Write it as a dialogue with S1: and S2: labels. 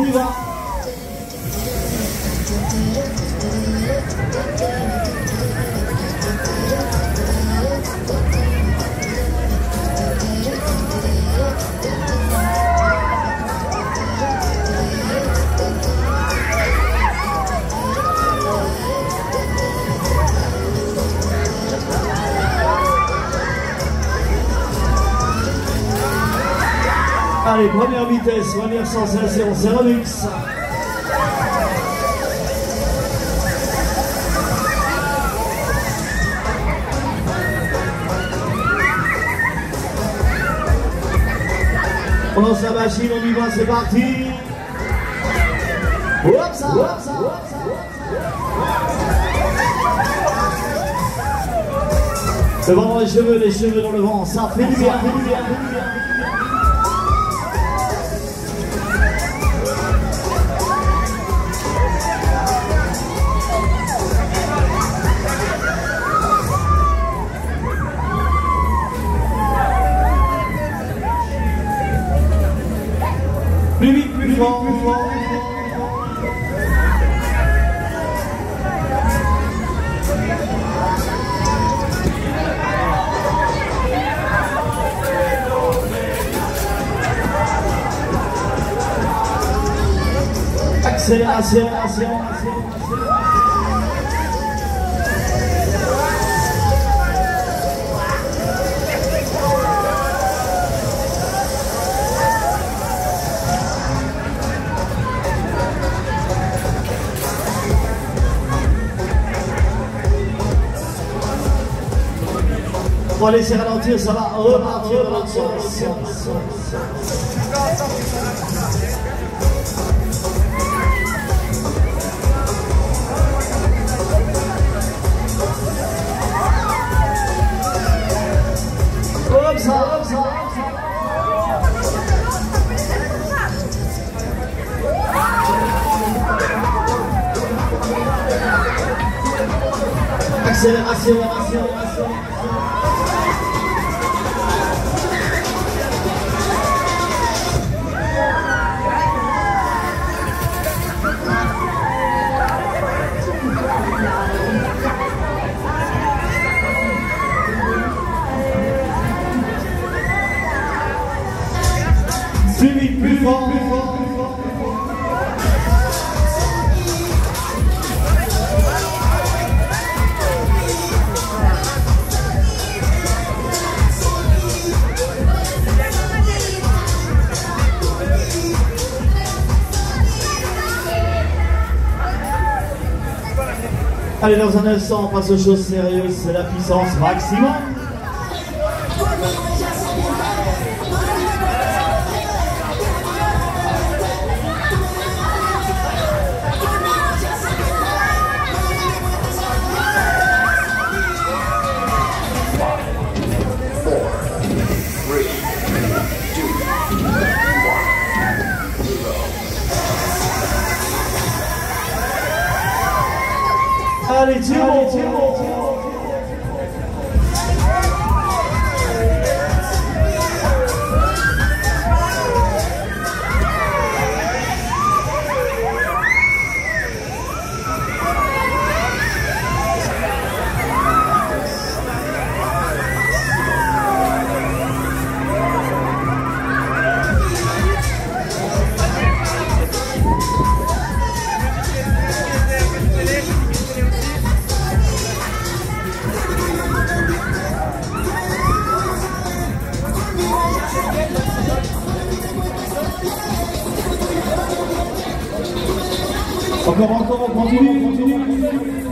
S1: On y va. Allez, première vitesse, première sensation, c'est remix. On lance la machine, on y va, c'est parti. Hop ça, hop ça, hop ça. Le vent dans les cheveux, les cheveux dans le vent, ça fait du bien, fait du bien, fait du bien. Plus fort, plus fort. Accélération, accélération, accélération. On va. Laisser ralentir, ça va repartir dans sens. Allez, dans un instant, on passe aux choses sérieuses, c'est la puissance maximum. Allez, turbo, Encore, encore, on continue, on continue.